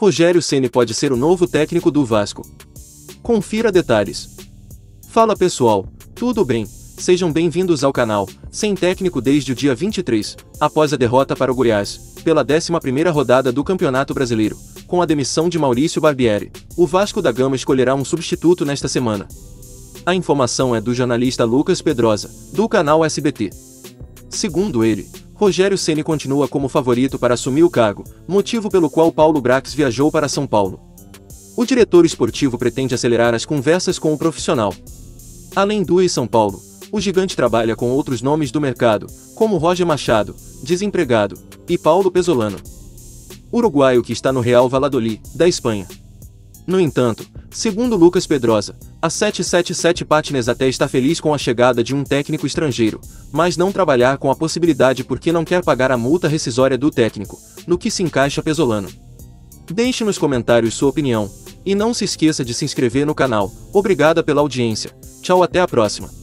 Rogério Ceni pode ser o novo técnico do Vasco. Confira detalhes. Fala pessoal, tudo bem? Sejam bem-vindos ao canal, sem técnico desde o dia 23, após a derrota para o Goiás, pela 11ª rodada do Campeonato Brasileiro, com a demissão de Maurício Barbieri. O Vasco da Gama escolherá um substituto nesta semana. A informação é do jornalista Lucas Pedrosa, do canal SBT. Segundo ele, Rogério Ceni continua como favorito para assumir o cargo, motivo pelo qual Paulo Brax viajou para São Paulo. O diretor esportivo pretende acelerar as conversas com o profissional. Além do e São Paulo, o gigante trabalha com outros nomes do mercado, como Roger Machado, desempregado, e Paulo Pesolano. Uruguaio que está no Real Valladolid, da Espanha. No entanto, segundo Lucas Pedrosa, a 777 Patines até está feliz com a chegada de um técnico estrangeiro, mas não trabalhar com a possibilidade porque não quer pagar a multa rescisória do técnico, no que se encaixa Pesolano. Deixe nos comentários sua opinião, e não se esqueça de se inscrever no canal. Obrigada pela audiência. Tchau até a próxima.